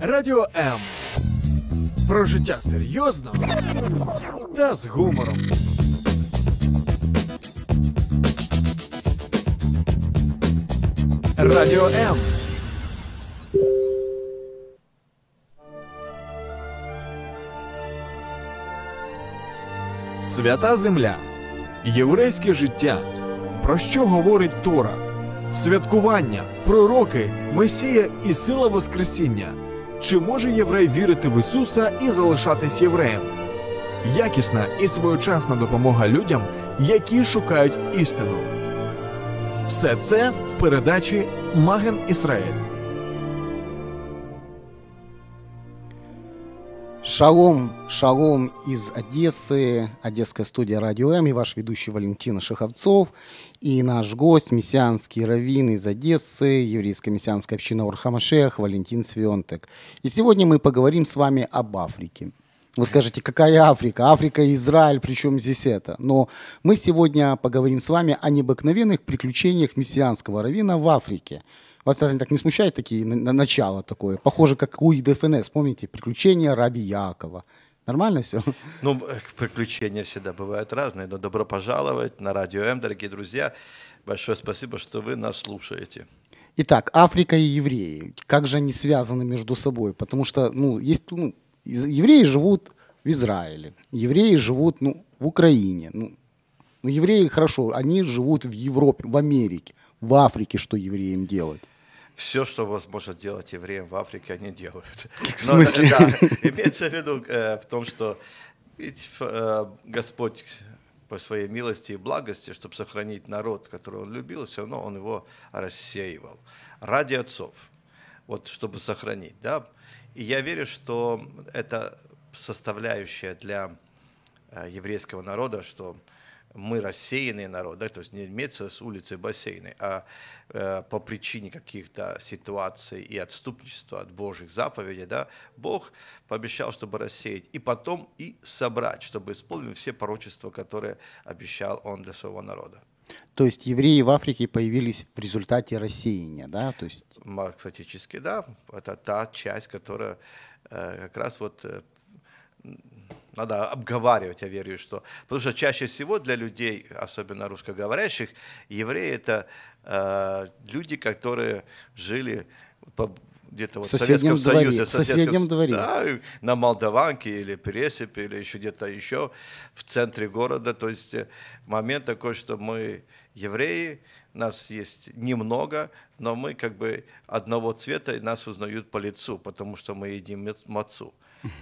Радіо М. Про життя серйозно та з гумором. Радіо М. Свята земля. Єврейське життя. Про що говорить Тора? Святкування, пророки, Месія і сила Воскресіння. Чи може єврей вірити в Ісуса і залишатись євреєм? Якісна і своєчасна допомога людям, які шукають істину. Все це в передачі Маген Ісраїль. Шалом, шалом из Одессы, Одесская студия Радио М и ваш ведущий Валентин Шаховцов и наш гость, мессианский раввин из Одессы, еврейская мессианская община Урхамашех Валентин Свионтек. И сегодня мы поговорим с вами об Африке. Вы скажете, какая Африка? Африка и Израиль, причем здесь это? Но мы сегодня поговорим с вами о необыкновенных приключениях мессианского раввина в Африке – вас это так не смущает такие на, на начало такое? Похоже, как у ДФНС, помните? Приключения Раби Якова. Нормально все? Ну, э, приключения всегда бывают разные, но добро пожаловать на Радио М, дорогие друзья. Большое спасибо, что вы нас слушаете. Итак, Африка и евреи. Как же они связаны между собой? Потому что, ну, есть, ну, евреи живут в Израиле, евреи живут, ну, в Украине. Ну, ну, евреи, хорошо, они живут в Европе, в Америке, в Африке, что евреям делать? Все, что возможно делать евреям в Африке, они делают. В смысле? Но, да, имеется в виду э, в том, что ведь э, Господь по своей милости и благости, чтобы сохранить народ, который он любил, все равно он его рассеивал ради отцов, вот чтобы сохранить, да. И я верю, что это составляющая для э, еврейского народа, что мы рассеянный народ, да, то есть не имеется с улицы бассейны, а э, по причине каких-то ситуаций и отступничества от Божьих заповедей, да, Бог пообещал, чтобы рассеять, и потом и собрать, чтобы исполнить все пророчества, которые обещал Он для своего народа. То есть евреи в Африке появились в результате рассеяния, да? То есть... Фактически, да. Это та часть, которая э, как раз вот э, надо обговаривать, я верю, что... Потому что чаще всего для людей, особенно русскоговорящих, евреи это э, люди, которые жили по, где-то вот в Советском дворе, Союзе, в соседнем дворе. Да, на Молдаванке или Пресепе, или еще где-то еще в центре города. То есть э, момент такой, что мы евреи, нас есть немного, но мы как бы одного цвета, и нас узнают по лицу, потому что мы едим мацу.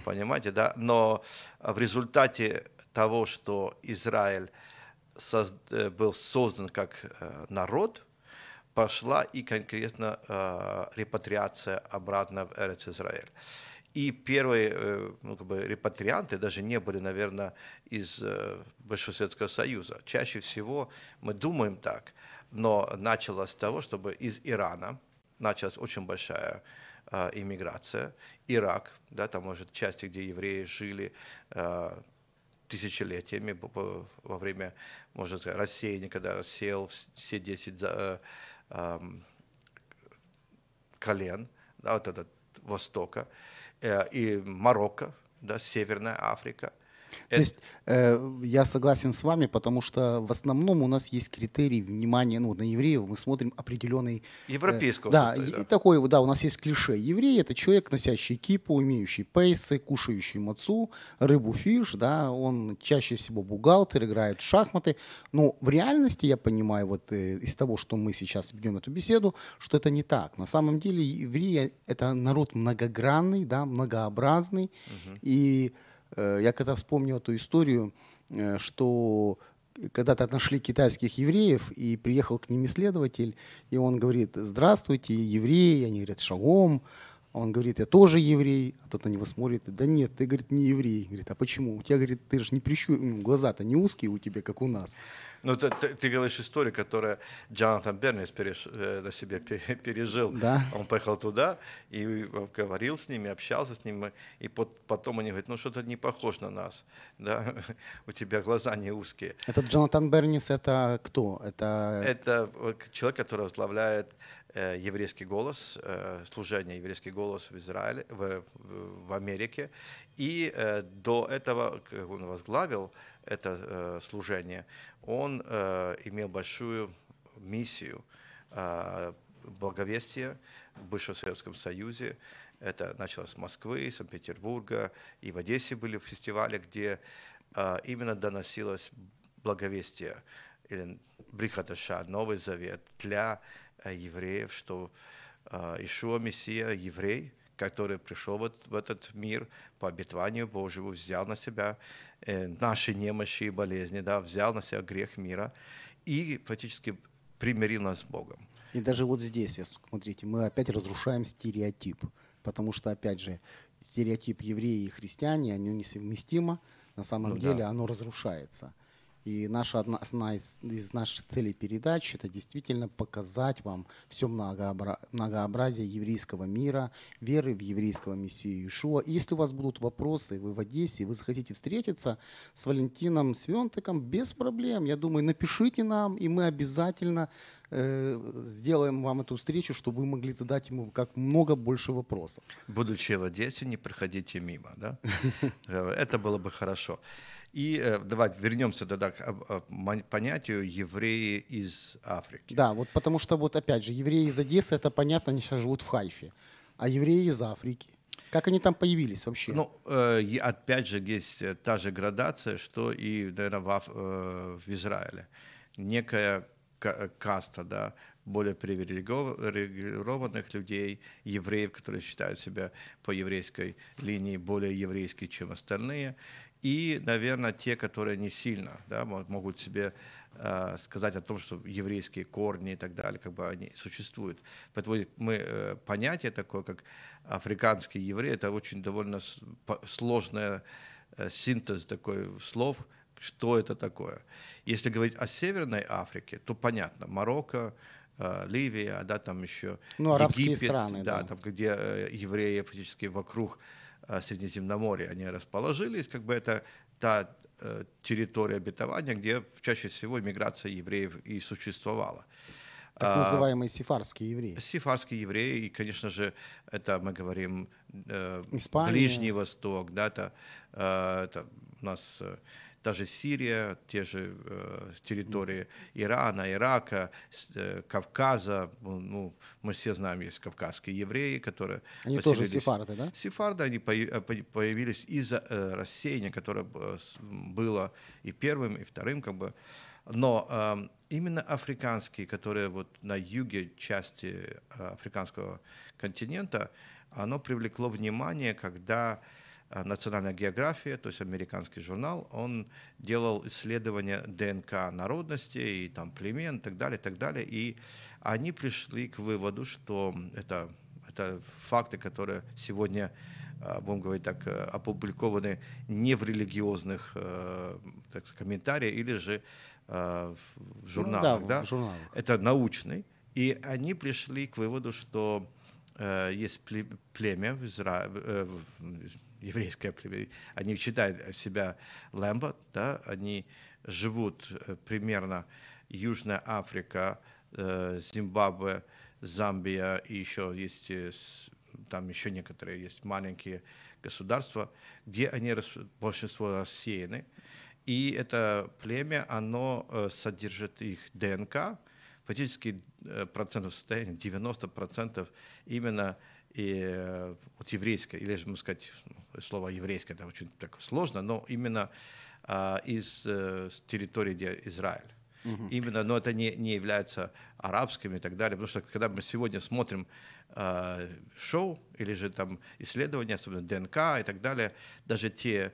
Понимаете, да? Но в результате того, что Израиль э, был создан как э, народ, пошла и конкретно э, репатриация обратно в Эрец Израиль. И первые ну, как бы, репатрианты даже не были, наверное, из Бывшего Советского Союза. Чаще всего мы думаем так, но началось с того, чтобы из Ирана началась очень большая иммиграция. Ирак, да, там, может, части, где евреи жили а, тысячелетиями во время, можно сказать, рассеяния, когда рассеял все 10 за, а, колен, да, вот этот Востока, э, и Марокко, да, Северная Африка – то есть э, я согласен с вами, потому что в основном у нас есть критерий внимания ну, на евреев, мы смотрим определенный... Э, Европейского э, да, состоя, да, такой, да, у нас есть клише. Еврей – это человек, носящий кипу, имеющий пейсы, кушающий мацу, рыбу, фиш, да, он чаще всего бухгалтер, играет в шахматы. Но в реальности я понимаю вот э, из того, что мы сейчас ведем эту беседу, что это не так. На самом деле евреи – это народ многогранный, да, многообразный, угу. и я когда вспомнил эту историю, э, что когда-то нашли китайских евреев, и приехал к ним исследователь, и он говорит, здравствуйте, евреи, они говорят, шалом, он говорит, я тоже еврей, а тот на него смотрит, да нет, ты, говорит, не еврей. Говорит, а почему? У тебя, говорит, ты же не прищу, глаза-то не узкие у тебя, как у нас. Ну, ты, ты, ты говоришь историю, которую Джонатан Бернис переш, э, на себе пережил. Да. Он поехал туда и говорил с ними, общался с ними, и потом они говорят, ну что-то не похож на нас, да, у тебя глаза не узкие. Этот Джонатан Бернис, это кто? Это, это человек, который возглавляет э, еврейский голос, э, служение еврейский голос в Израиле, в, в, Америке. И э, до этого, как он возглавил это э, служение, он э, имел большую миссию э, благовестия в бывшем Советском Союзе. Это началось с Москвы, Санкт-Петербурга, и в Одессе были фестивали, где э, именно доносилось благовестие или Брихаташа, Новый Завет для э, евреев, что э, Ишуа Мессия еврей, который пришел вот в этот мир по обетованию Божьему, взял на себя э, наши немощи и болезни, да, взял на себя грех мира и фактически примирил нас с Богом. И даже вот здесь, смотрите, мы опять разрушаем стереотип, потому что, опять же, стереотип евреи и христиане, они несовместимо, на самом Ну деле да. оно разрушается. И наша одна, одна из, из наших целей передач это действительно показать вам все многообра- многообразие еврейского мира, веры в еврейского Мессию Иешуа. И если у вас будут вопросы, вы в Одессе, вы захотите встретиться с Валентином Свентыком, без проблем. Я думаю, напишите нам, и мы обязательно э, сделаем вам эту встречу, чтобы вы могли задать ему как много больше вопросов. Будучи в Одессе, не проходите мимо, да? Э, Это было бы хорошо. И э, давайте вернемся тогда к понятию евреи из Африки. Да, вот потому что вот опять же, евреи из Одессы, это понятно, они сейчас живут в Хайфе, а евреи из Африки, как они там появились вообще? Ну, э, опять же, есть э, та же градация, что и, наверное, в, Израиле. Некая ка- каста, да, более привилегированных людей, евреев, которые считают себя по еврейской линии более еврейские, чем остальные. И, наверное, те, которые не сильно да, мо- могут себе э, сказать о том, что еврейские корни и так далее, как бы они существуют. Поэтому мы, э, понятие такое, как африканский еврей, это очень довольно с- по- сложная э, синтез такой слов, что это такое. Если говорить о Северной Африке, то понятно, Марокко, э, Ливия, да, там еще Ну, арабские Египет, страны, да, да. там, где э, евреи фактически вокруг Средиземноморья они расположились, как бы это та э, территория обетования, где чаще всего миграция евреев и существовала. так А, называемые сифарские евреи. Сифарские евреи, и, конечно же, это мы говорим э, Испания. Ближний Восток, да, это, э, это у нас э, даже Сирия, те же э, территории Ирана, Ирака, э, Кавказа, ну, мы все знаем, есть кавказские евреи, которые Они тоже сефарды, да? Сефарды, они э, по- появились из-за э, рассеяния, которое э, было и первым, и вторым, как бы. Но эм, именно африканские, которые вот на юге части э, африканского континента, оно привлекло внимание, когда э, национальная география, то есть американский журнал, он делал исследования ДНК народности и там племен и так далее, и так далее. И они пришли к выводу, что это, это факты, которые сегодня э, будем говорить так, э, опубликованы не в религиозных э, так комментариях или же э, в журналах. Ну, да, да? в журналах. Это научный. И они пришли к выводу, что э, есть пле- племя в Изра... еврейское племя. Они считают себя лэмбо, да? они живут э, примерно Южная Африка, э, Зимбабве, Замбия и еще есть э, там еще некоторые есть маленькие государства, где они большинство рассеяны. И это племя, оно содержит их ДНК, фактически процентов состояния, 90 процентов именно и, вот еврейское, или же, можно сказать, слово еврейское, это очень так сложно, но именно а, из э, с территории, где Израиль. Именно, но это не, не является арабским и так далее, потому что когда мы сегодня смотрим э, шоу или же там исследования, особенно ДНК и так далее, даже те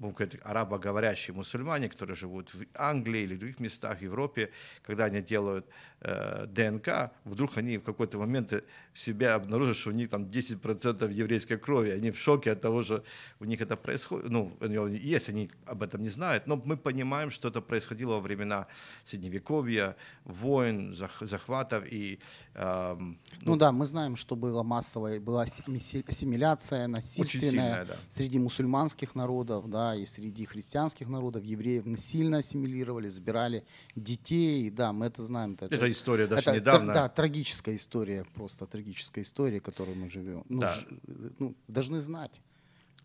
будем говорить, арабоговорящие мусульмане, которые живут в Англии или в других местах в Европе, когда они делают э, ДНК, вдруг они в какой-то момент э, в себя обнаружат, что у них там 10% еврейской крови, они в шоке от того, что у них это происходит, ну, есть, они об этом не знают, но мы понимаем, что это происходило во времена Средневековья, войн, зах- захватов и эм, Ну, да, мы знаем, что была массовая, была ассими- ассимиляция насильственная сильная, да. среди мусульманских народов, да, да, и среди христианских народов евреев насильно ассимилировали, забирали детей, да, мы это знаем. Это, Это история даже это, недавно. да, трагическая история, просто трагическая история, в которой мы живем. Ну, Да. ну, должны знать.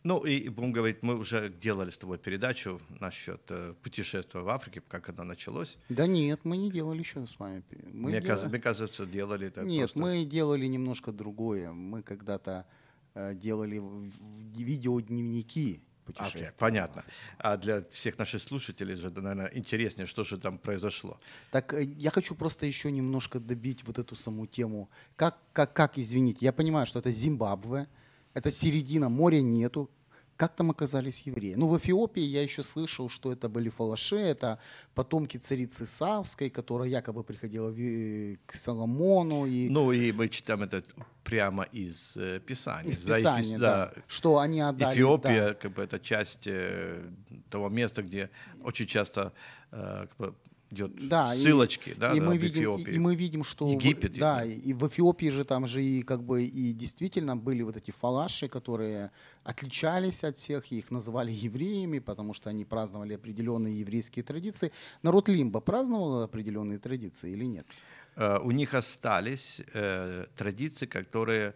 Ну и будем говорить, мы уже делали с тобой передачу насчет э, путешествия в Африке, как оно началось. Да нет, мы не делали еще с вами. Мы мне, делали- кажется, мне кажется, делали это Нет, просто. мы делали немножко другое. Мы когда-то э, делали видеодневники Окей, путешествий. понятно. А для всех наших слушателей же, наверное, интереснее, что же там произошло. Так э, я хочу просто еще немножко добить вот эту саму тему. Как, как, как, извините, я понимаю, что это Зимбабве, это середина, моря нету. Как там оказались евреи? Ну, в Эфиопии я еще слышал, что это были фалаши, это потомки царицы Савской, которая якобы приходила э, к Соломону. И Ну и мы читаем это прямо из э, Писания. из Писания, за да, что они отдали... Эфиопия, да. как бы это часть э, того места, где очень часто как бы идет Да, и- ссылочки, да, и да, мы в видим, и, Эфиопии. и мы видим, что в- Египет, да, именно. и в Эфиопии же там же и как бы и действительно были вот эти фалаши, которые отличались от всех, и их называли евреями, потому что они праздновали определенные еврейские традиции. Народ Лимба праздновал определенные традиции или нет? Э, у них остались э, традиции, которые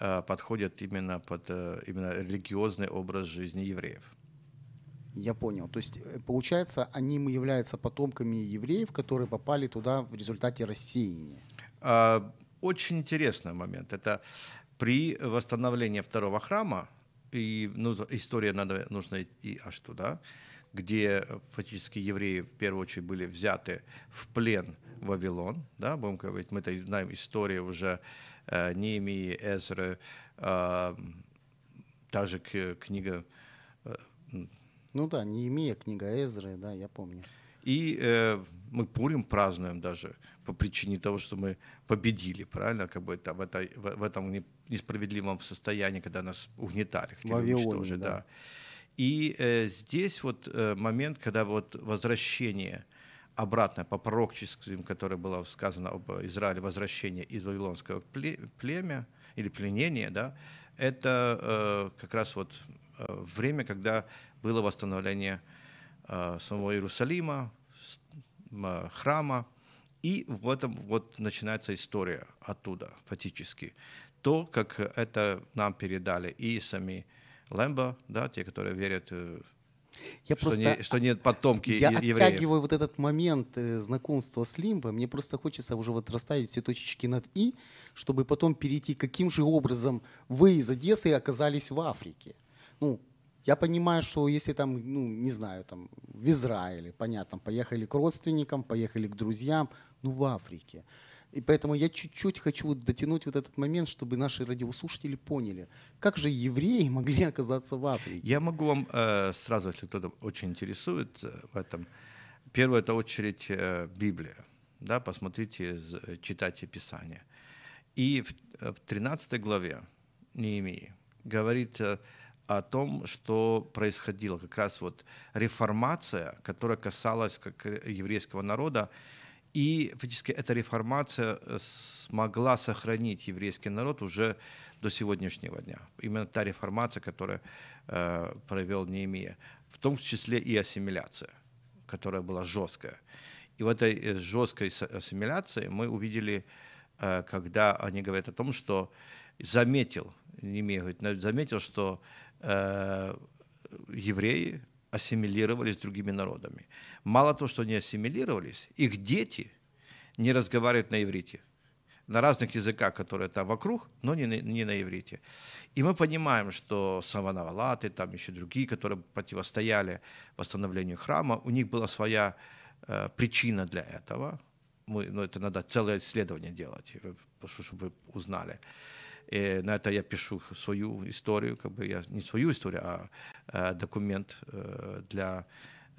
э, подходят именно под э, именно религиозный образ жизни евреев. Я понял. То есть, э, получается, они являются потомками евреев, которые попали туда в результате рассеяния. А, Очень интересный момент. Это при восстановлении второго храма, и ну, история надо, нужно идти аж туда, где фактически евреи в первую очередь были взяты в плен в Вавилон, да, будем говорить, мы это знаем историю уже э, Неемии, Эзры, э, также к- книга Ну да, не имея книга Эзры, да, я помню. И э, мы Пурим празднуем даже по причине того, что мы победили, правильно, как бы это, в, этой, в, в этом не- несправедливом состоянии, когда нас угнетали, хотели Вавилоне, уничтожить. да. Да. И э, здесь вот э, момент, когда вот возвращение обратно по пророческим, которое было сказано об Израиле, возвращение из Вавилонского пле- племя или пленение, да, это э, как раз вот э, время, когда было восстановление э, самого Иерусалима, э, храма, и в этом вот начинается история оттуда, фактически. То, как это нам передали и сами Лэмбо, да, те, которые верят, э, Я что, просто не, что нет потомки Я евреев. оттягиваю вот этот момент э, знакомства с Лимбо. Мне просто хочется уже вот расставить все точечки над «и», чтобы потом перейти, каким же образом вы из Одессы оказались в Африке. Ну, я понимаю, что если там, ну, не знаю, там в Израиле, понятно, поехали к родственникам, поехали к друзьям, ну, в Африке. И поэтому я чуть-чуть хочу дотянуть вот этот момент, чтобы наши радиослушатели поняли, как же евреи могли оказаться в Африке. Я могу вам э, сразу, если кто-то очень интересуется в этом, первое это очередь э, Библия, да, посмотрите, э, читайте Писание. И в, э, в 13 главе Неемии говорит э, о том, что происходило, как раз вот реформация, которая касалась как еврейского народа, и фактически эта реформация э, смогла сохранить еврейский народ уже до сегодняшнего дня. Именно та реформация, которую э, провел Неемия, в том числе и ассимиляция, которая была жесткая. И в этой э, жесткой ассимиляции мы увидели, э, когда они говорят о том, что заметил, Неемия говорит, «На- заметил, что э, евреи ассимилировались с другими народами. Мало того, что они ассимилировались, их дети не разговаривают на иврите. На разных языках, которые там вокруг, но не на, не на иврите. И мы понимаем, что Саванавалаты, там еще другие, которые противостояли восстановлению храма, у них была своя э, причина для этого. Мы, ну, это надо целое исследование делать, чтобы вы узнали. И на это я пишу свою историю, как бы я не свою историю, а э, документ э, для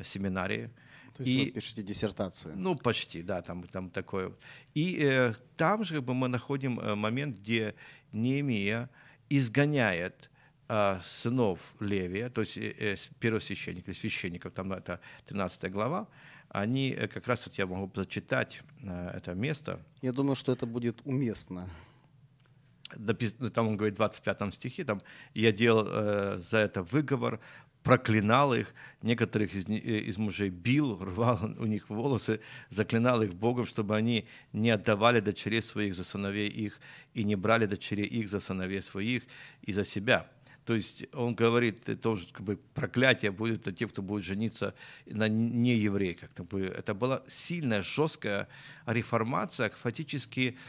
семинарии. То есть И- вы пишете диссертацию. Ну, почти, да, там, там такое. И э, там же как бы, мы находим э, момент, где Неемия изгоняет э, сынов Левия, то есть э, первосвященников, или священников, там это 13 глава, они как раз, вот я могу зачитать это место, Я думаю, что это будет уместно. Ну, там он говорит в 25 стихе, там, «Я делал э, за это выговор проклинал их, некоторых из, из мужей бил, рвал у них волосы, заклинал их Богом, чтобы они не отдавали дочерей своих за сыновей их и не брали дочерей их за сыновей своих и за себя. То есть он говорит, тоже как бы проклятие будет на тех, кто будет жениться на нееврейках. Это была сильная, жесткая реформация, фактически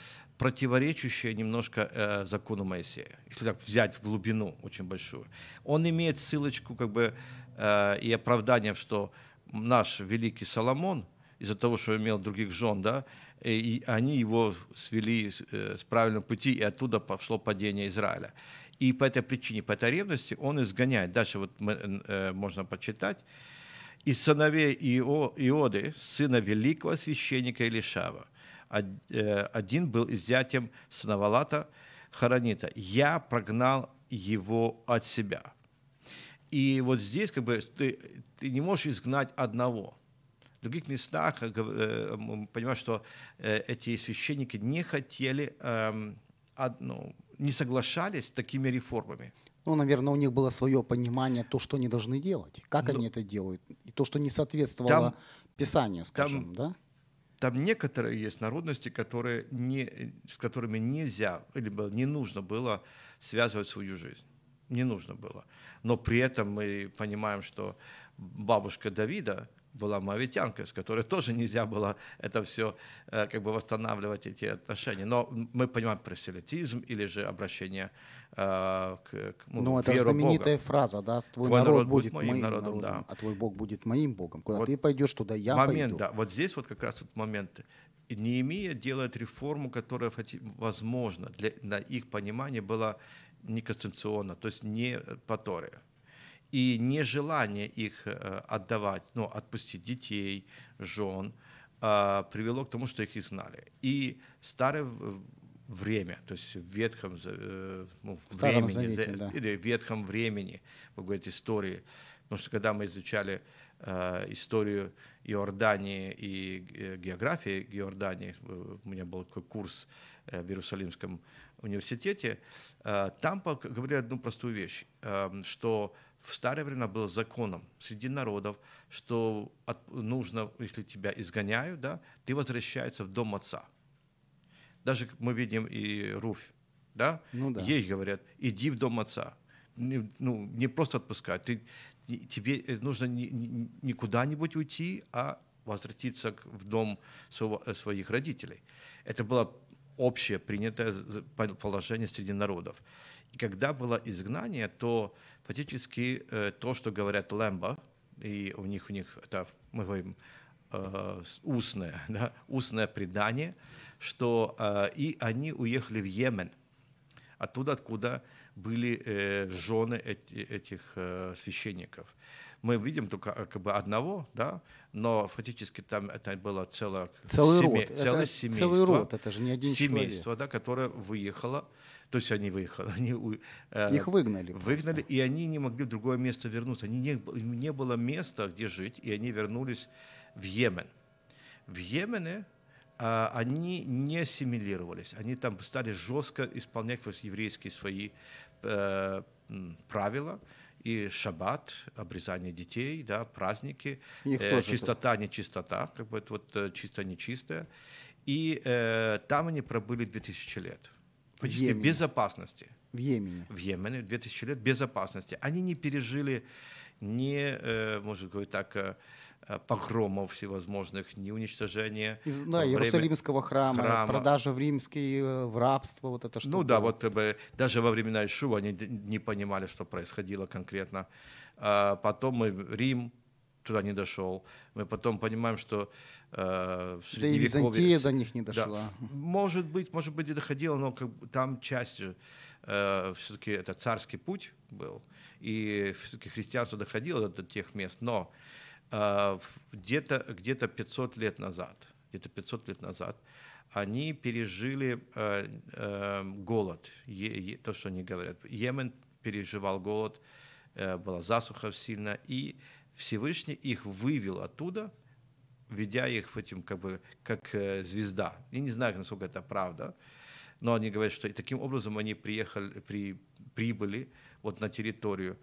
противоречащая немножко э, закону Моисея, если так взять в глубину очень большую. Он имеет ссылочку как бы э, и оправдание, что наш великий Соломон из-за того, что имел других жен, да, и они его свели э, с правильного пути, и оттуда пошло падение Израиля. И по этой причине, по этой ревности он изгоняет. Дальше вот э, можно почитать. Из сыновей Ио, Иоды, сына великого священника Илишава, один был изъятием Санавалата Харанита. Я прогнал его от себя. И вот здесь как бы ты, ты не можешь изгнать одного. В других местах э, э, мы понимаем, что эти священники не хотели, эм, ну, не соглашались с такими реформами. Ну, наверное, у них было свое понимание, то, что они должны делать, как ну, они это делают, и то, что не соответствовало там, Писанию, скажем, там, да? Там некоторые есть народности, которые не, с которыми нельзя, либо не нужно было связывать свою жизнь. Не нужно было. Но при этом мы понимаем, что бабушка Давида, была мавитянка, с которой тоже нельзя было это все э, как бы восстанавливать, эти отношения. Но мы понимаем проселитизм или же обращение э, к, к ну, ну, это знаменитая Бога. фраза, да, твой, твой народ, народ будет моим, моим народом, народом, да. а твой Бог будет моим Богом. Куда вот ты пойдешь, туда я момент, пойду. Да, вот здесь вот как раз вот момент. Неемия делает реформу, которая, возможно, для, на их понимание была не конституционна, то есть не по Торе и нежелание их э, отдавать, ну, отпустить детей, жен, а, привело к тому, что их изгнали. И старое время, то есть в ветхом э, ну, времени, Завете, да. или в ветхом времени, вы говорите, истории, потому что когда мы изучали э, историю Иордании и э, географии Иордании, у меня был такой курс в Иерусалимском университете, э, там говорили одну простую вещь, э, что в старое время было законом среди народов, что от, нужно, если тебя изгоняют, да, ты возвращаешься в дом отца. Даже мы видим и Руфь, да? Ну, да. ей говорят, иди в дом отца. Не, ну, не просто отпускать, ты, тебе нужно не, не, куда-нибудь уйти, а возвратиться в дом своего, своих родителей. Это было общее принятое положение среди народов. И когда было изгнание, то фактически э, то, что говорят Лэмбо, и у них, у них это, мы говорим, э, устное, да, устное предание, что э, и они уехали в Йемен, оттуда, откуда были э, жены эти, этих э, священников. Мы видим только э, как бы одного, да, но фактически там это было целое, целый семей, род. целое это семейство, целый род, это же не один семейство, человек. да, которое выехало то есть они выехали. Они, э, Их выгнали. Выгнали, просто. и они не могли в другое место вернуться. Они не, не было места, где жить, и они вернулись в Йемен. В Йемене э, они не ассимилировались. Они там стали жестко исполнять еврейские свои э, правила, и шаббат, обрезание детей, да, праздники, э, чистота, нечистота, как бы это вот э, чисто нечистое. И э, там они пробыли 2000 лет почти безопасности. В Йемене. В Йемене 2000 лет безопасности. Они не пережили ни, э, может говорить так, э, э, погромов всевозможных, ни уничтожения. Из, да, Иерусалимского храма, храма, продажа в римский, в рабство, вот это что Ну да, вот даже во времена Ишува они не понимали, что происходило конкретно. А потом Рим, туда не дошел. Мы потом понимаем, что э, в Да и Византия до них не дошла. Да, может быть, может быть и доходила, но как бы, там часть э, все-таки это царский путь был, и все-таки христианство доходило до тех мест, но э, где-то где 500 лет назад, где-то 500 лет назад, они пережили э, э, голод, е, е, то, что они говорят. Йемен переживал голод, э, была засуха сильно, и Всевышний их вывел оттуда, ведя их этим как бы как э, звезда. Я не знаю, насколько это правда, но они говорят, что таким образом они приехали, при, прибыли вот на территорию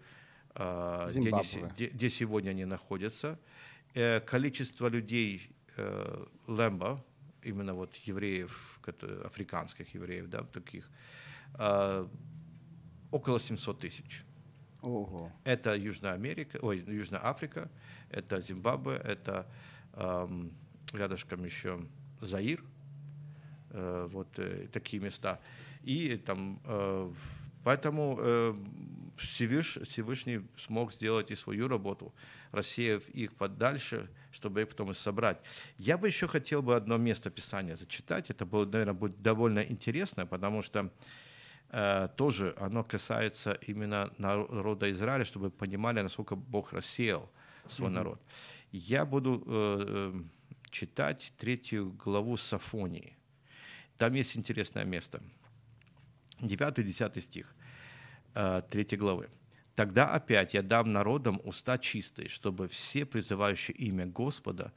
э, где, они где- где сегодня они находятся. Э, Количество людей Лемба, именно вот евреев, африканских евреев, да, таких, около 700 тысяч. Ого. Это Южная Америка, ой, Южная Африка, это Зимбабве, это эм, рядышком еще Заир, э, вот э, такие места. И там, э, поэтому э, Всевыш- Всевышний смог сделать и свою работу, рассеяв их подальше, чтобы их потом и собрать. Я бы еще хотел бы одно место Писания зачитать. Это было, наверное, будет довольно интересно, потому что тоже оно касается именно народа Израиля, чтобы понимали, насколько Бог рассеял свой народ. Я буду э, э, читать третью главу Сафонии. Там есть интересное место. 9-10 стих э, 3 главы. «Тогда опять я дам народам уста чистые, чтобы все, призывающие имя Господа,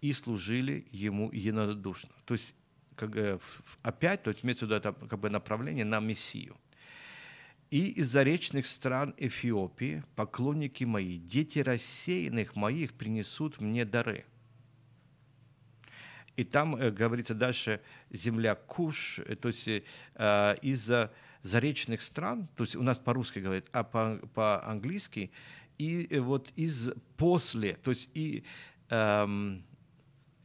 и служили Ему единодушно». То есть как, опять, то есть имеется в виду это как бы направление на Мессию. «И из заречных стран Эфиопии поклонники мои, дети рассеянных моих принесут мне дары». И там э, говорится дальше земля Куш, э, то есть э, из-за заречных стран, то есть у нас по-русски говорят, а по- по-английски, и э, вот из после, то есть и, эм,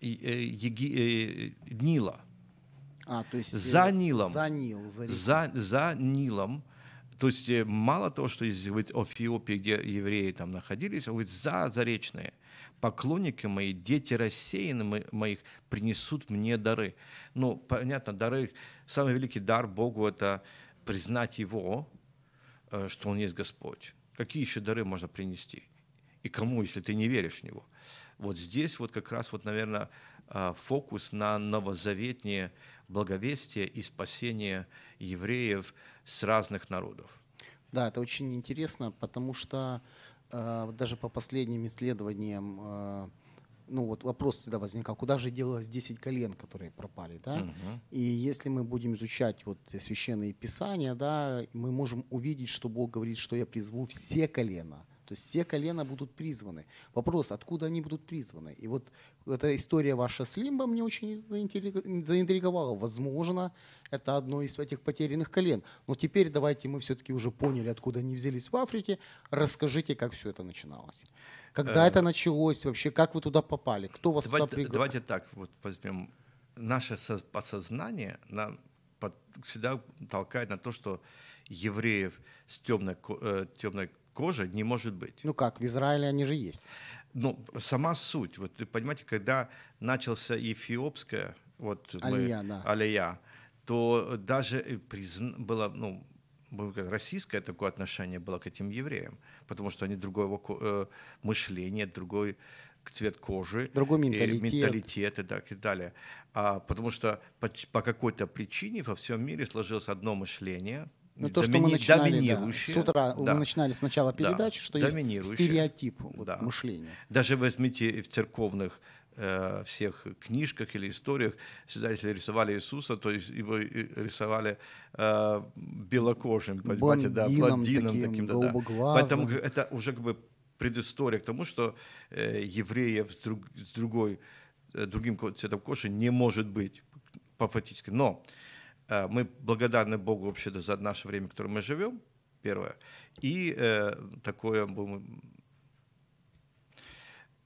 э, Еги- э, Нила, А, то есть... э, За Нилом. За Нил, за за, за Нилом, то есть э, мало того, что из говорит, Эфиопии, где евреи там находились, он говорит, за заречные, поклонники мои, дети рассеяны мо- моих, принесут мне дары. Ну, понятно, дары, самый великий дар Богу – это признать Его, э, что Он есть Господь. Какие еще дары можно принести? И кому, если ты не веришь в Него? Вот здесь вот как раз, вот, наверное, а, фокус на новозаветнее благовестие и спасение евреев с разных народов. Да, это очень интересно, потому что э, даже по последним исследованиям, э, ну вот вопрос всегда возникал, куда же делалось 10 колен, которые пропали, да? Мгм. И если мы будем изучать вот священные писания, да, мы можем увидеть, что Бог говорит, что я призову все колена. То есть все колена будут призваны. Вопрос, откуда они будут призваны? И вот эта история ваша с Лимбо мне очень заинтриго- заинтриговала. Возможно, это одно из этих потерянных колен. Но теперь давайте мы все-таки уже поняли, откуда они взялись в Африке. Расскажите, как все это начиналось. Когда Э, это началось вообще? Как вы туда попали? Кто вас Давайте, туда пригласил? давайте так, вот возьмем. Наше со- подсознание нам всегда толкает на то, что евреев с темной, э, темной кожей не может быть. Ну как, в Израиле они же есть. Ну, сама суть. Вот вы понимаете, когда начался эфиопская вот мы- Алия, да. алия, то даже и призн- было, ну, российское такое отношение было к этим евреям, потому что они другого э, мышления, другой цвет кожи, Другой и менталитет. менталитет и так и далее. А, потому что по, по какой-то причине во всем мире сложилось одно мышление, Ну, то, что мы начинали, да, с утра да. мы начинали с начала Да, передачи, что есть стереотип вот, Да. мышления. Даже возьмите в церковных э, всех книжках или историях, всегда если рисовали Иисуса, то есть его рисовали э, белокожим, понимаете, да, Блондином таким, таким, да, да. Поэтому это уже как бы предыстория к тому, что э, евреев с, друг- с другой, э, другим цветом кожи не может быть по фактически. Но мы благодарны Богу вообще за наше время, в котором мы живем, первое. И э, такое будем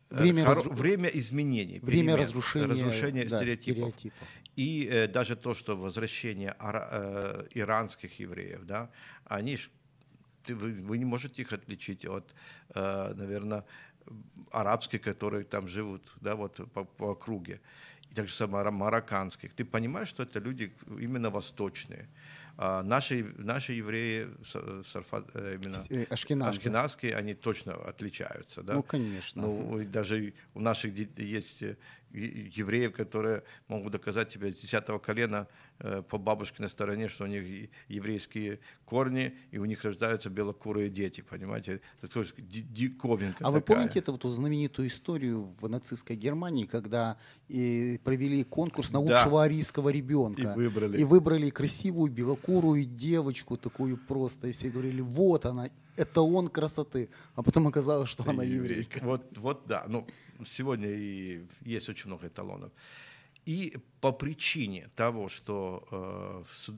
Э, Время хоро- разру- время изменений, Время перемен, разрушения, разрушения да, стереотипов. стереотипов. И э, даже то, что возвращение ара- э, иранских евреев, да, они ж- ты- вы, вы не можете их отличить от, э, наверное, арабских, которые там живут, да, вот по, по округе. И также само марокканских. Ты понимаешь, что это люди именно восточные. А наши, наши евреи, са- сарфа- э, именно э, ашкеназы. ашкеназские, они точно отличаются. Да? Ну, конечно. Ну, даже у наших есть э, евреев, которые могут доказать тебе с десятого колена э, по бабушкиной стороне, что у них еврейские корни, и у них рождаются белокурые дети, понимаете? Это ди- диковинка А вы такая. помните эту вот знаменитую историю в нацистской Германии, когда э, провели конкурс на Да. лучшего арийского ребенка И выбрали. и выбрали красивую белокурую девочку, такую просто, и все говорили, вот она, эталон красоты, а потом оказалось, что она еврейка. Вот, вот да, ну, сегодня и есть очень много эталонов. И по причине того, что э,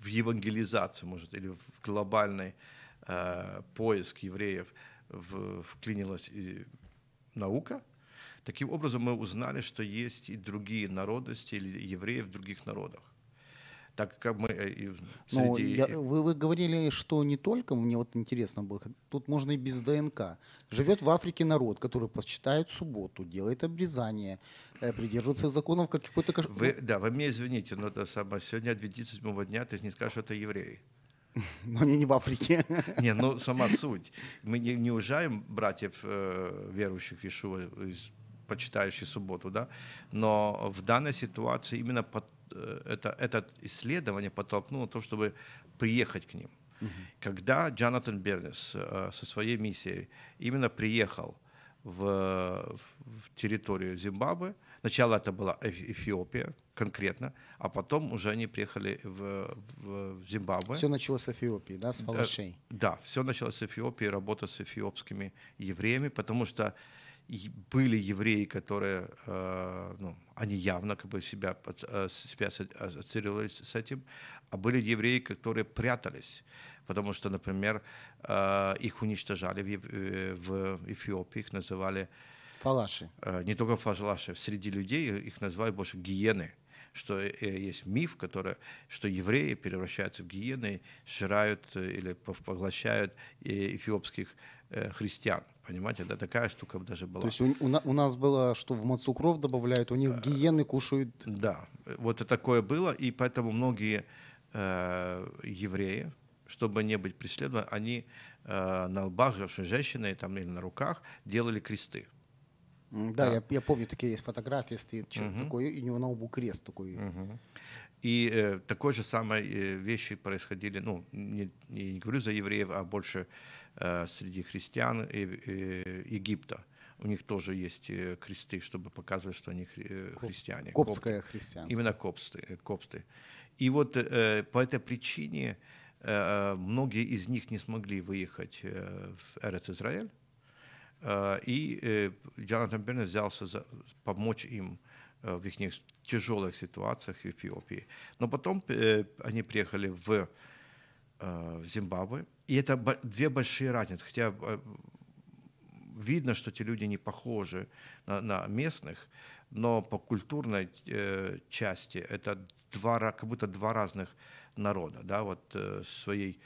в, евангелизацию, может, или в глобальный э, поиск евреев вклинилась и наука, таким образом мы узнали, что есть и другие народности или евреи в других народах так как мы э, и Ну, среди... я- вы, вы говорили, что не только, мне вот интересно было, тут можно и без ДНК. Живет в Африке народ, который почитает субботу, делает обрезание, э, придерживается законов как какой-то... кош- Вы, да, вы меня извините, но это самое, сегодня адвентисты седьмого дня, ты не скажешь, что это евреи. Но они не в Африке. Не, ну сама суть. Мы не, не ужаем братьев, э, верующих в Иешуа, из- почитающих субботу, да, но в данной ситуации именно под, это, это исследование подтолкнуло то, чтобы приехать к ним. Когда Джонатан Бернес э, со своей миссией именно приехал в, в территорию Зимбабве, сначала это была Эф- Эфиопия конкретно, а потом уже они приехали в, в Зимбабве. Все началось с Эфиопии, да, с Э, фалашей. Да, все началось с Эфиопии, работа с эфиопскими евреями, потому что были евреи, которые, э, ну, они явно как бы себя, э, себя со- ассоциировались с этим, а были евреи, которые прятались, потому что, например, э, их уничтожали в, э, Эфиопии, их называли Фалаши. э, не только фажлаши, среди людей их называют больше гиены, что э, есть миф, который, что евреи превращаются в гиены, сжирают э, или поглощают э, эфиопских э, христиан. Понимаете, да, такая штука даже была. То есть у, у у нас было, что в мацу кровь добавляют, у них Э, гиены кушают Да, вот и такое было, и поэтому многие э, евреи, чтобы не быть преследованы, они э, на лбах, женщины там, или на руках делали кресты. Да, Да. Я, я помню, такие есть фотографии, стоит человек такой, и у него на лбу крест такой. И э, такой же самой э, вещи происходили, ну, не, не не говорю за евреев, а больше э, среди христиан э, Египта. У них тоже есть э, кресты, чтобы показывать, что они э, христиане. Коптское христианство. Именно копсты, э, копсты. И вот э, по этой причине э, многие из них не смогли выехать э, в Эрец Израиль. Э, И э, Джонатан Бернес взялся за, помочь им э, в их тяжелых ситуациях в Эфиопии. Но потом э, они приехали в, э, в Зимбабве. И это две большие разницы. Хотя э, видно, что эти люди не похожи на, на местных, но по культурной э, части это два, как будто два разных народа, да, вот э, своей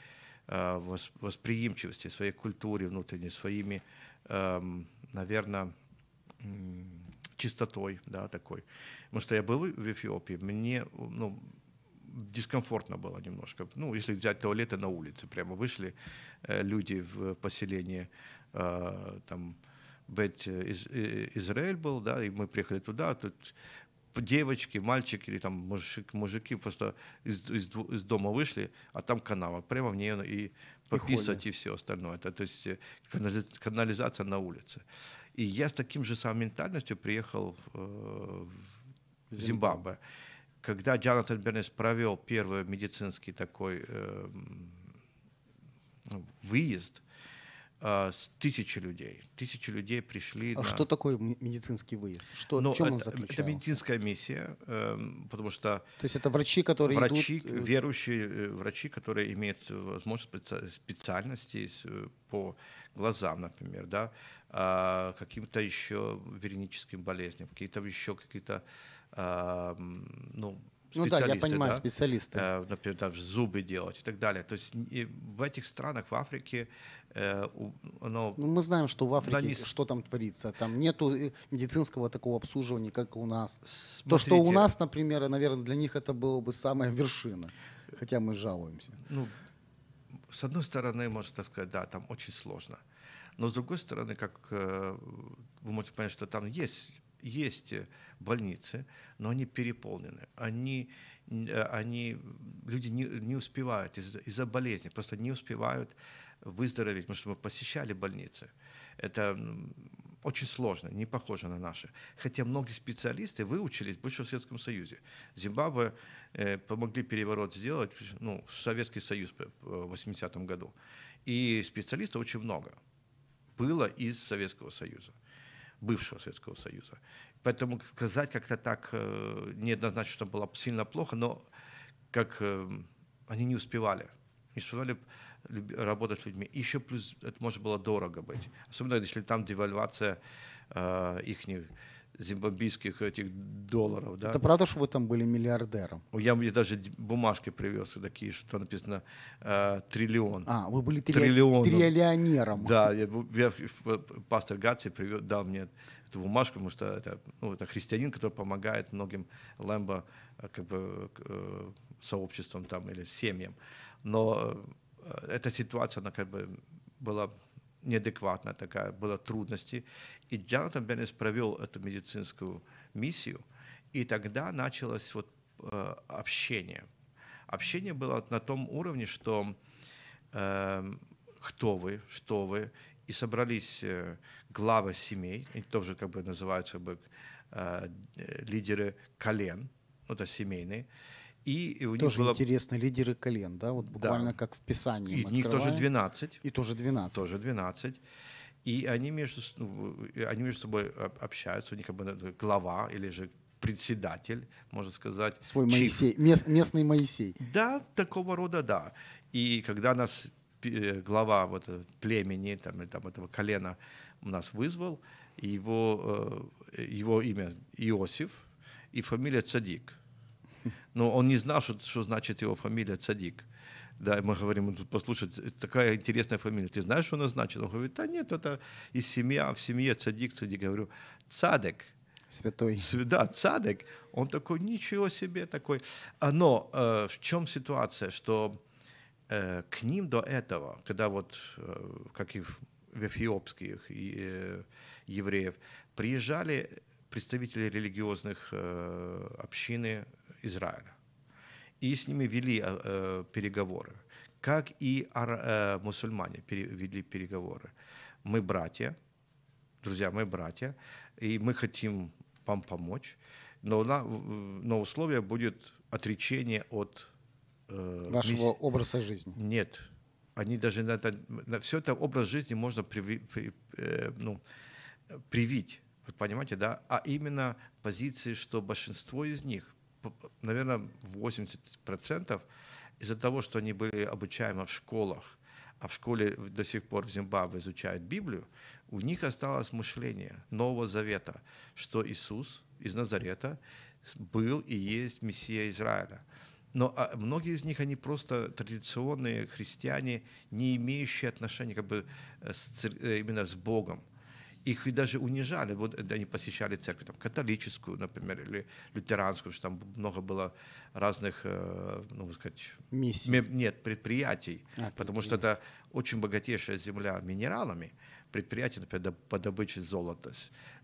э, вос- восприимчивости, своей культуре внутренней, своими, наверное, чистотой, да, такой. Потому что я был в Эфиопии, мне, ну, дискомфортно было немножко. Ну, если взять туалеты на улице, прямо вышли э, люди в поселение, э, там, Из- э, Израиль был, да, и мы приехали туда, тут девочки, мальчики или там мужик, мужики просто из, из, из дома вышли, а там канава, прямо в нее и пописать и, все остальное. Это, то есть канали- канализация на улице. И я с таким же самой ментальностью приехал э, в Зимбабве. Когда Джонатан Бернес провел первый медицинский такой э, выезд, э, с тысячи людей. Тысячи людей пришли А на... что такое медицинский выезд? Что, Ну, в чем он это, это медицинская миссия, эм, потому что То есть это врачи, которые врачи, идут... э, верующие э, врачи, которые имеют возможность специ- специальности э, по глазам, например, да, а, каким-то еще вереническим болезням, какие-то еще какие-то, м, ну, Ну да, я понимаю, да, специалисты. э, например, даже зубы делать и так далее. То есть в этих странах, в Африке, э, оно Ну, мы знаем, что в Африке, не что там творится. Там нету э, медицинского такого обслуживания, как у нас. То, Смотрите. что у нас, например, наверное, для них это было бы самая вершина. Хотя мы жалуемся. ну, с одной стороны, можно так сказать, да, там очень сложно. Но с другой стороны, как вы можете понять, что там есть, есть э, больницы, но они переполнены. Они, э, они, люди не, не успевают из-за, из-за болезни, просто не успевают выздороветь, потому что мы посещали больницы. Это, очень сложно, не похоже на наши. Хотя многие специалисты выучились в бывшем Советском Союзе. Зимбабве э, помогли переворот сделать, ну, в Советский Союз в 80-м году. И специалистов очень много было из Советского Союза, бывшего Советского Союза. Поэтому сказать как-то так э, неоднозначно, что было сильно плохо, но как э, они не успевали, не успевали работать с людьми. Еще плюс это может было дорого быть. Особенно если там девальвация э, их зимбабвийских этих долларов. Да? Это правда, что вы там были миллиардером? Я, я даже бумажки привез такие, что там написано э, триллион. А, вы были три... триллионером. Да, я, я, пастор Гатси привез, дал мне эту бумажку, потому что это, ну, это христианин, который помогает многим лэмбо э, как бы, э, сообществам там, или семьям. Но э, эта ситуация, она как бы была неадекватная такая, было трудности. И Джонатан Беннес провел эту медицинскую миссию, и тогда началось вот э, общение. Общение было на том уровне, что э, кто вы, что вы, и собрались э, главы семей, они тоже как бы называются как бы, э, лидеры колен, ну, это семейные, и, у тоже них было... интересно, лидеры колен, да, вот буквально да. как в Писании. И них тоже 12. И тоже 12. Тоже 12. И они между, ну, они между собой общаются, у них как бы глава или же председатель, можно сказать. Свой Моисей, мест, местный Моисей. Да, такого рода, да. И когда нас глава вот племени, там, там, этого колена нас вызвал, его, э, его имя Иосиф и фамилия Цадик – но он не знал, что, что значит его фамилия Цадик. Да, мы говорим, послушай, такая интересная фамилия, ты знаешь, что она значит? Он говорит, да нет, это из семьи, в семье Цадик, Цадик. Я говорю, Цадек. Святой. Да, Цадек. Он такой, ничего себе, такой. А, но э, в чем ситуация, что э, к ним до этого, когда вот, э, как и в, в эфиопских и, э, евреев, приезжали представители религиозных э, общины Израиля. И с ними вели э, э, переговоры, как и э, мусульмане вели переговоры. Мы братья, друзья, мы братья, и мы хотим вам помочь, но, на, но условие будет отречение от э, вашего мисс... образа жизни. Нет, они даже на это, на все это образ жизни можно приви, при, э, ну, привить, вы понимаете, да? А именно позиции, что большинство из них наверное, 80% из-за того, что они были обучаемы в школах, а в школе до сих пор в Зимбабве изучают Библию, у них осталось мышление Нового Завета, что Иисус из Назарета был и есть Мессия Израиля. Но а, многие из них, они просто традиционные христиане, не имеющие отношения как бы, с, э, именно с Богом их ведь даже унижали, вот они посещали церковь, там, католическую, например, или лютеранскую, что там много было разных, э, ну, сказать, Миссий. нет, предприятий, а, потому что это очень богатейшая земля минералами, предприятия, например, по добыче золота,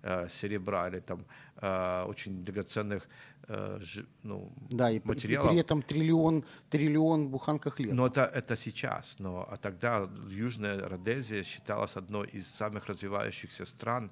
э, серебра или там э, очень драгоценных э, ну, да, и, материалов. И при этом триллион, триллион буханка хлеба. Но это, это сейчас. Но, а тогда Южная Родезия считалась одной из самых развивающихся стран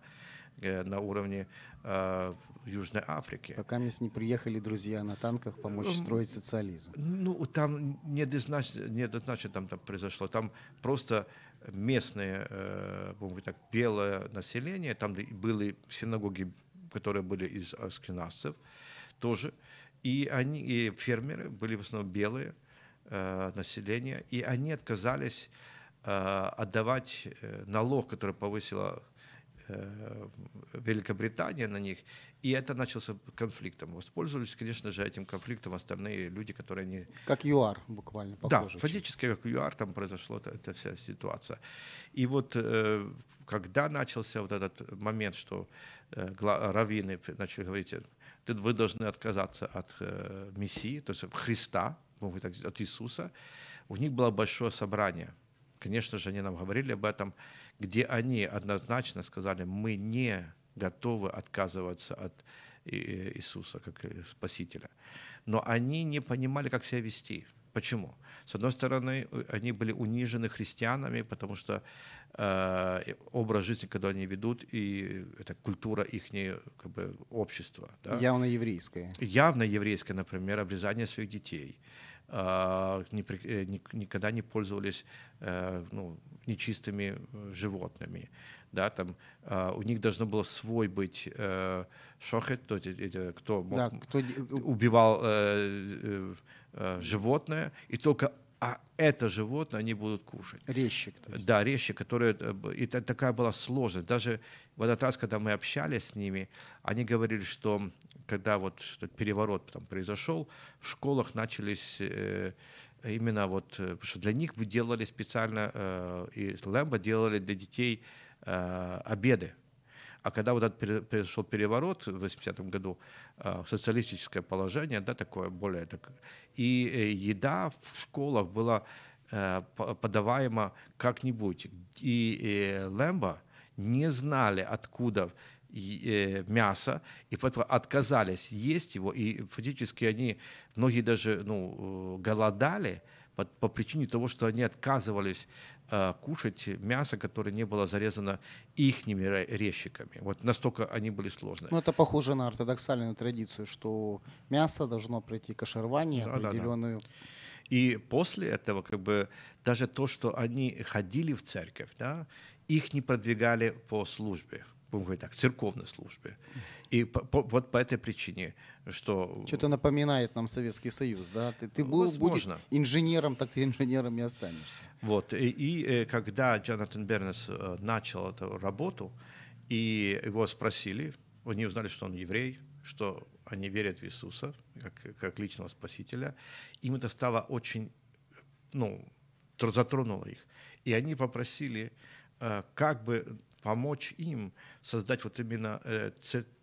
на уровне э, Южной Африки. Пока мы с не приехали друзья на танках помочь строить социализм. Ну, там неоднозначно, неоднозначно там, там произошло. Там просто местное, э, будем так, белое население, там были синагоги, которые были из аскеназцев тоже, и они, и фермеры были в основном белые э, население, и они отказались э, отдавать налог, который повысила Великобритания на них, и это начался конфликтом. Воспользовались, конечно же, этим конфликтом остальные люди, которые не... Как ЮАР буквально, похоже. Да, фактически как ЮАР там произошла эта, вся ситуация. И вот э, когда начался вот этот момент, что э, раввины начали говорить, вы должны отказаться от э, Мессии, то есть Христа, от Иисуса, у них было большое собрание. Конечно же, они нам говорили об этом, где они однозначно сказали, мы не готовы отказываться от Иисуса как Спасителя. Но они не понимали, как себя вести. Почему? С одной стороны, э, они были унижены христианами, потому что э, образ жизни, когда они ведут, и это культура их как бы, общества. Да? Явно еврейская. Явно еврейская, например, обрезание своих детей. Э, не, э, никогда не пользовались э, ну, нечистыми животными. Да, там, э, у них должно было свой быть э, шохет, то, это, кто, мог, да, кто убивал э, э, животное, и только а это животное они будут кушать. Резчик. То есть. Да, резчик, который... И это такая была сложность. Даже в этот раз, когда мы общались с ними, они говорили, что когда вот этот переворот там произошел, в школах начались э, именно вот... Э, потому что для них вы делали специально, э, и Лэмбо делали для детей э, обеды а когда вот этот произошел переворот в 80-м году, социалистическое положение, да, такое более... Так, и еда в школах была подаваема как-нибудь. И Лэмбо не знали, откуда мясо, и поэтому отказались есть его, и фактически они, многие даже ну, голодали по, по причине того, что они отказывались Э, кушать мясо, которое не было зарезано ихними резчиками. Вот настолько они были сложные. Ну, это похоже на ортодоксальную традицию, что мясо должно пройти каширование да, определенную. Да, да. И после этого, как бы, даже то, что они ходили в церковь, да, их не продвигали по службе будем говорить так, церковной службе. И по, по, вот по этой причине, что... Что-то напоминает нам Советский Союз, да? Ты, ты был, будешь инженером, так ты инженером и останешься. Вот, и, и э, когда Джонатан Бернес э, начал эту работу, и его спросили, они узнали, что он еврей, что они верят в Иисуса как, как личного спасителя, им это стало очень, ну, затронуло их. И они попросили, э, как бы помочь им создать вот именно э,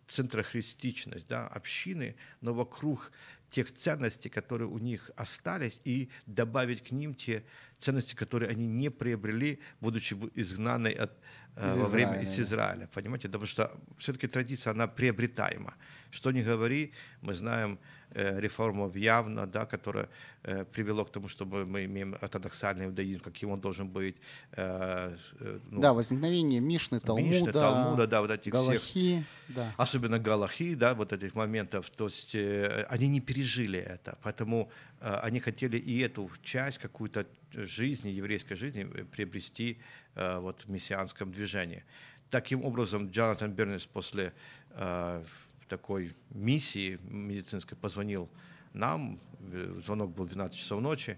центрохристичность, да, общины, но вокруг тех ценностей, которые у них остались, и добавить к ним те ценности, которые они не приобрели, будучи изгнаны от, э, из во время из Израиля. Понимаете? Потому что все-таки традиция, она приобретаема. Что ни говори, мы знаем, Э, реформу явно, да, которая э, привело к тому, чтобы мы имеем ортодоксальный иудаизм, каким он должен быть. Э, ну, да, возникновение Мишны, Талмуда, Мишны, Талмуда да, вот этих Галахи, всех, да. особенно Галахи, да, вот этих моментов, то есть они не пережили это, поэтому они хотели и эту часть какую-то жизни, еврейской жизни приобрести вот в мессианском движении. Таким образом, Джонатан Бернес после такой миссии медицинской позвонил нам, э, звонок был 12 часов ночи,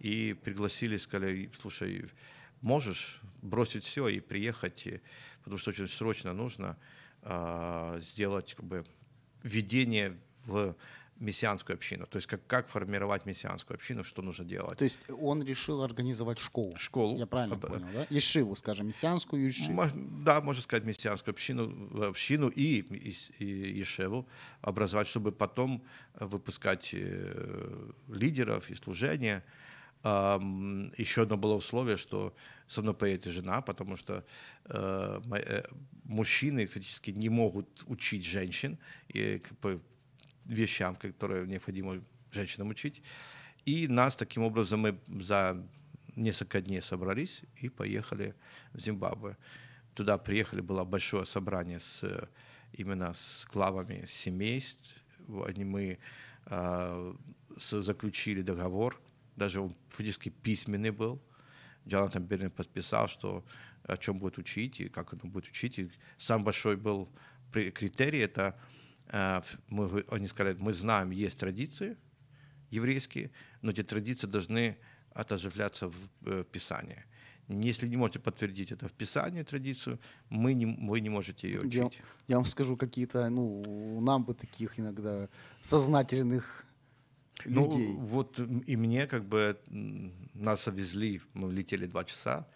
и пригласили, сказали, слушай, можешь бросить все и приехать, потому что очень срочно нужно э, сделать как бы, введение в мессианскую общину. То есть как, как формировать мессианскую общину, что нужно делать. То есть он решил организовать школу. Школу. Я правильно Об... понял, да? Ешиву, скажем, мессианскую ешиву. Да, можно сказать мессианскую общину, общину и, и, и ешеву образовать, чтобы потом выпускать э, лидеров и служения. Еще одно было условие, что со мной поедет жена, потому что э, э, мужчины фактически не могут учить женщин, и вещам, которые необходимо женщинам учить. И нас таким образом мы за несколько дней собрались и поехали в Зимбабве. Туда приехали, было большое собрание с, именно с главами семейств. Они, мы э, заключили договор, даже он фактически письменный был. Джонатан Бернин подписал, что о чем будет учить и как он будет учить. И самый большой был критерий – это мы, они сказали, мы знаем, есть традиции еврейские, но эти традиции должны отоживляться в э, Писании. Если не можете подтвердить это в Писании, традицию, мы не, вы не можете ее учить. Я, я вам скажу, какие-то, ну, нам бы таких иногда сознательных ну, людей. Ну, вот и мне как бы нас овезли, мы летели два часа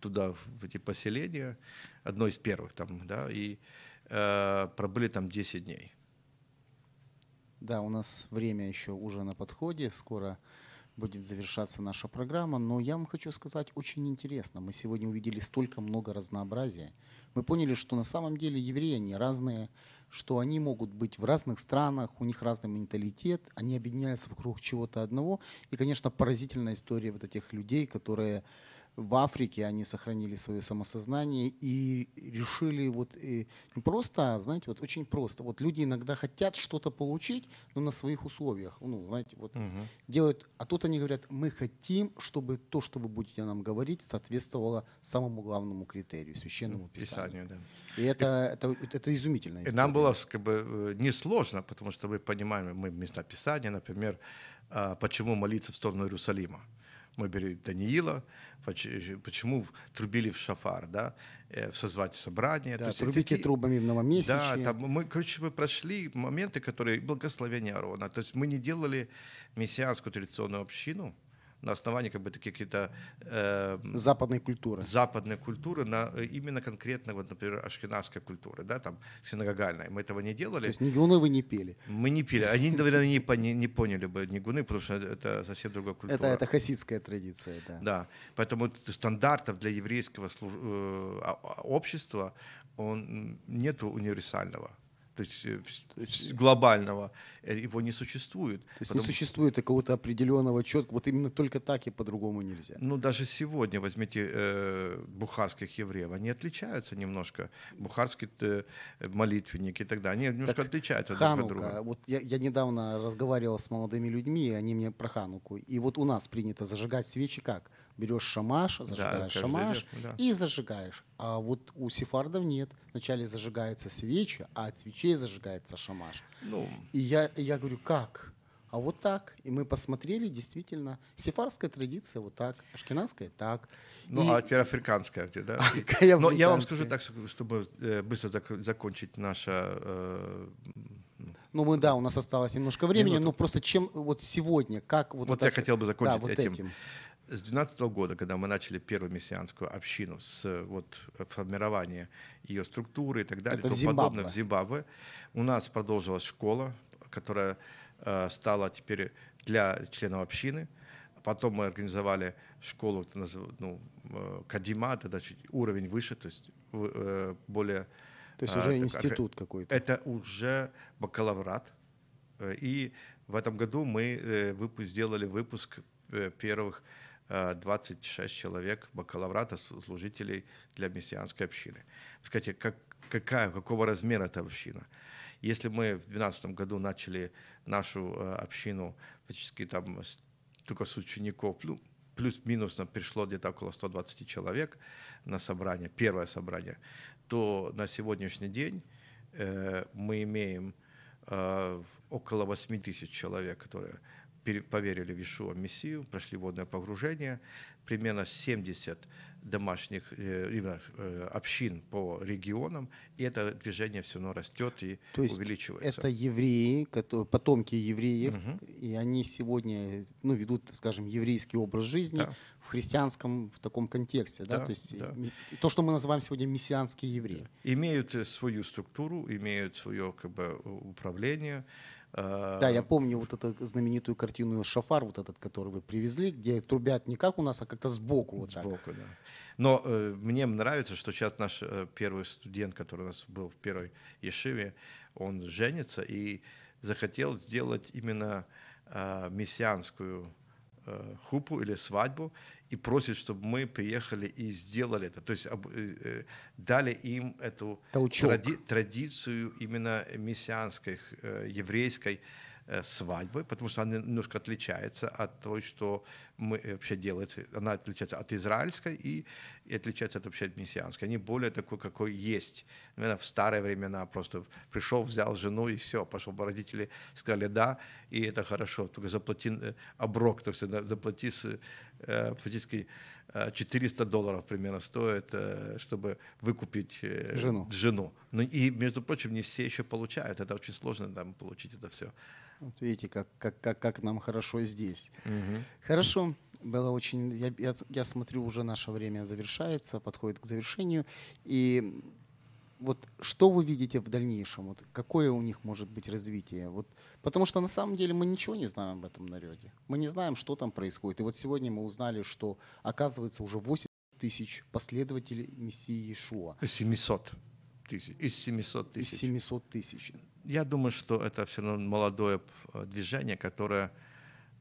туда, в эти поселения, одно из первых там, да, и Э, пробыли там 10 дней. Да, у нас время еще уже на подходе, скоро будет завершаться наша программа, но я вам хочу сказать, очень интересно. Мы сегодня увидели столько много разнообразия. Мы поняли, что на самом деле евреи, они разные, что они могут быть в разных странах, у них разный менталитет, они объединяются вокруг чего-то одного. И, конечно, поразительная история вот этих людей, которые в Африке они сохранили свое самосознание и решили вот и не просто, знаете, вот очень просто. Вот люди иногда хотят что-то получить, но на своих условиях. Ну, знаете, вот Мгм. делают, а тут они говорят, мы хотим, чтобы то, что вы будете нам говорить, соответствовало самому главному критерию, священному писанию. Писанию, да. И это, это, это изумительная И нам было как бы э, несложно, потому что мы понимаем, мы места Писания, например, а, почему молиться в сторону Иерусалима. Мы берем Даниила, поч- почему трубили в шафар, да, э, в созвать собрание. Да, трубите такие- трубами в новомесячье. Да, там мы, короче, мы прошли моменты, которые благословение Аарона. То есть мы не делали мессианскую традиционную общину на основании как бы таких каких-то э, западной культуры. западной культуры на э, именно конкретно, вот, например, ашкенадской культуры, да, там, синагогальной. Мы этого не делали. То есть нигуны вы не пели. Мы не пили. Они, наверное, не, пони- не поняли бы нигуны, потому что это совсем другая культура. Это, это хасидская традиция, да. Да, поэтому стандартов для еврейского служ- э, общества он нету универсального, то есть, э, глобального, э, его не существует. То есть Потому- не существует какого-то определенного четкого, вот именно только так и по-другому нельзя. Ну, даже сегодня возьмите э, бухарских евреев, они отличаются немножко. Бухарские э, молитвенники и так далее, они немножко Так отличаются друг от Ханука. друга. Вот я, я недавно разговаривал с молодыми людьми, и они мне про Хануку. И вот у нас принято зажигать свечи как? Берешь шамаш, зажигаешь каждый шамаш лет, да. и зажигаешь. А вот у сефардов нет. Вначале зажигаются свечи, а от свечей зажигается шамаш. Ну, И я, я говорю, как? А вот так. И мы посмотрели, действительно, сефарская традиция вот так, ашкенадская так. ну И- а теперь африканская, да? Какая Но я вам скажу так, чтобы э, быстро зак- закончить наше э, Ну, мы, да, у нас осталось немножко времени, Минуту. но просто чем вот сегодня, как вот Вот я хотел бы закончить да, вот этим. этим. С 2012 года, когда мы начали первую мессианскую общину с э, вот, э, формирования ее структуры и так далее, Это Зимбабве. подобное в Зимбабве, у нас продолжилась школа, которая э, стала теперь для членов общины. Потом мы организовали школу, ну, э, Кадима, это значит уровень выше, то есть э, более... То есть э, уже так, институт какой-то. это уже бакалаврат. Э, И в этом году мы э, выпуск, сделали выпуск э, первых э, 26 человек бакалаврата, служителей для мессианской общины. Скажите, как, какая, какого размера эта община? Если мы в 2012 году начали нашу э, общину фактически там только с учеников, ну, плюс-минус нам пришло где-то около 120 человек на собрание, первое собрание, то на сегодняшний день э, мы имеем э, около 8 тысяч человек, которые поверили в Ишуа Мессию, прошли водное погружение, примерно 70 домашних э, именно, э, общин по регионам, и это движение все равно растет и То есть увеличивается. это евреи, потомки евреев, и они сегодня ну, ведут, скажем, еврейский образ жизни Да. в христианском в таком контексте. Да? Да, То есть да. ми- то, что мы называем сегодня мессианские евреи. имеют э, свою структуру, имеют свое как бы, управление. Э, Да, я помню вот эту знаменитую картину «Шафар», вот этот, который вы привезли, где трубят не как у нас, а как-то сбоку. Вот так. Сбоку, да. Но э, мне нравится, что сейчас наш э, первый студент, который у нас был в первой Ешиве, он женится и захотел сделать именно э, мессианскую э, хупу или свадьбу и просит, чтобы мы приехали и сделали это. То есть э, э, дали им эту тради- традицию именно мессианской, э, еврейской свадьбы, потому что она немножко отличается от того, что мы вообще делается. Она отличается от израильской и, и отличается от вообще от мессианской. Они более такой, какой есть. Наверное, в старые времена просто пришел, взял жену и все, пошел. Родители сказали да, и это хорошо, только заплати э, оброк, то есть заплати с, э, 400 долларов примерно стоит, э, чтобы выкупить э, Жену. жену. Ну и, между прочим, не все еще получают. Это очень сложно там, получить это все. Вот видите, как, как, как, как нам хорошо здесь. Хорошо. Было очень... Я, я, я смотрю, уже наше время завершается, подходит к завершению. И вот что вы видите в дальнейшем? Вот какое у них может быть развитие? Вот, потому что на самом деле мы ничего не знаем об этом народе. Мы не знаем, что там происходит. И вот сегодня мы узнали, что оказывается уже 8 тысяч последователей Мессии Иешуа. 700 тысяч. Из 700 Из тысяч. 700 тысяч. Я думаю, что это все равно молодое э, движение, которое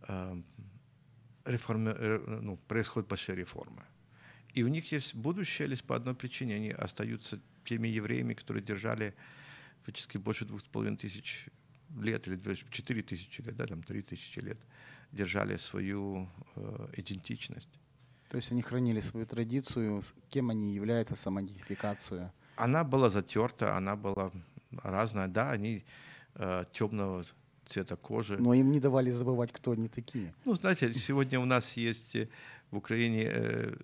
э, реформи- э, ну, происходят большие реформы. И у них есть будущее лишь по одной причине. Они остаются теми евреями, которые держали фактически больше двух с половиной тысяч лет, или четыре тысячи лет, да, там три тысячи лет, держали свою э, идентичность. То есть они хранили свою традицию, кем они являются, самоидентификацию. Она была затерта, она была разная. Да, они э, темного цвета кожи. Но им не давали забывать, кто они такие. Ну, знаете, сегодня у нас есть э, в Украине э,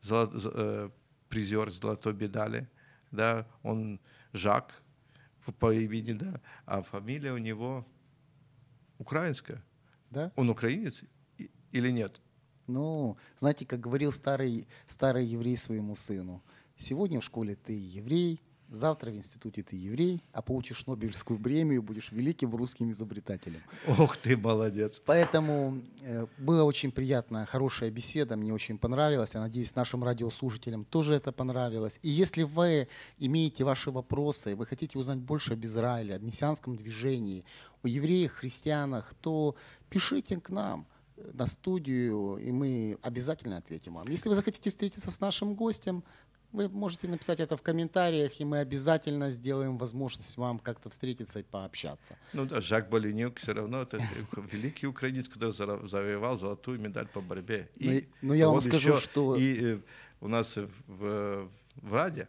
золо- э, призер золотой медали, да, он Жак по имени, да, а фамилия у него украинская. Да? Он украинец или нет? Ну, знаете, как говорил старый, старый еврей своему сыну, сегодня в школе ты еврей, завтра в институте ты еврей, а получишь Нобелевскую премию, будешь великим русским изобретателем. Ох ты, молодец. Поэтому э, была очень приятная, хорошая беседа, мне очень понравилась. Я надеюсь, нашим радиослушателям тоже это понравилось. И если вы имеете ваши вопросы, вы хотите узнать больше об Израиле, о мессианском движении, о евреях, христианах, то пишите к нам э, на студию, и мы обязательно ответим вам. Если вы захотите встретиться с нашим гостем, вы можете написать это в комментариях, и мы обязательно сделаем возможность вам как-то встретиться и пообщаться. Ну да, Жак Болинюк все равно это великий украинец, который завоевал золотую медаль по борьбе. Но я- но я вам скажу, еще что- И э, у нас в, в Раде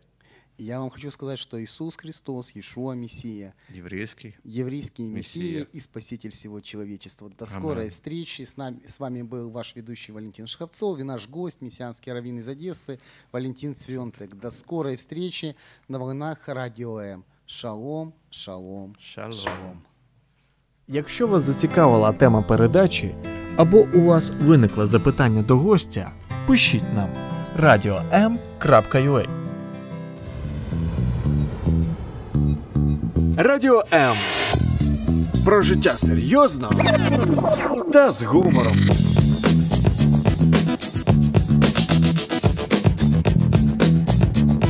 Я вам хочу сказать, что Иисус Христос, Иешуа Мессия, еврейский. еврейский Мессия, Мессия. и Спаситель всего человечества. До Аминь. скорой встречи. С, нами, с вами был ваш ведущий Валентин Шховцов и наш гость, мессианский раввин из Одессы, Валентин Свентек. До скорой встречи на волнах Радио М. Шалом, шалом, Шалом. шалом. Якщо вас зацікавила тема передачі або у вас виникло запитання до гостя, пишіть нам radio.m.ua Радіо М. Про життя серйозно та з гумором.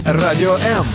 Радіо М.